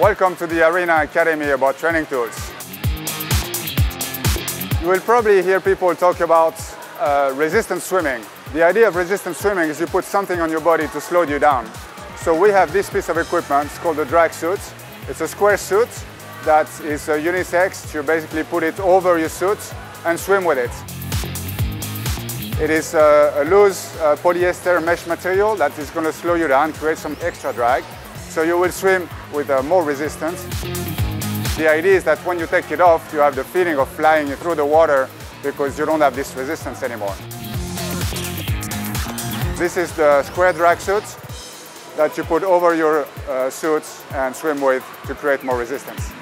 Welcome to the Arena Academy about training tools. You will probably hear people talk about uh, resistance swimming. The idea of resistance swimming is you put something on your body to slow you down. So we have this piece of equipment, it's called the drag suit. It's a square suit that is unisex. You basically put it over your suit and swim with it. It is uh, a loose uh, polyester mesh material that is going to slow you down, create some extra drag. So you will swim with uh, more resistance. The idea is that when you take it off, you have the feeling of flying through the water because you don't have this resistance anymore. This is the square drag suit that you put over your uh, suit and swim with to create more resistance.